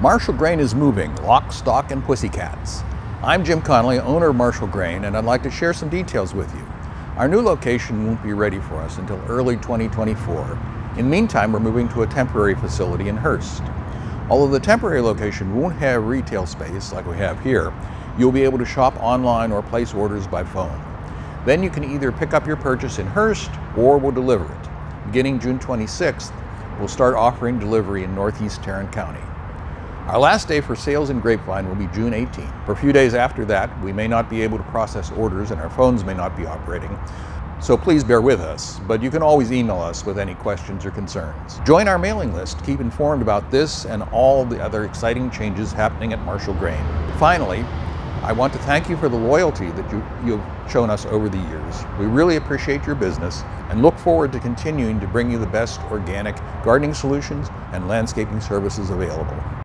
Marshall Grain is moving, lock, stock, and pussycats. I'm Jim Connolly, owner of Marshall Grain, and I'd like to share some details with you. Our new location won't be ready for us until early 2024. In the meantime, we're moving to a temporary facility in Hurst. Although the temporary location won't have retail space like we have here, you'll be able to shop online or place orders by phone. Then you can either pick up your purchase in Hurst or we'll deliver it. Beginning June 26th, we'll start offering delivery in Northeast Tarrant County. Our last day for sales in Grapevine will be June 18th. For a few days after that, we may not be able to process orders and our phones may not be operating. So please bear with us, but you can always email us with any questions or concerns. Join our mailing list, to keep informed about this and all the other exciting changes happening at Marshall Grain. Finally, I want to thank you for the loyalty that you, you've shown us over the years. We really appreciate your business and look forward to continuing to bring you the best organic gardening solutions and landscaping services available.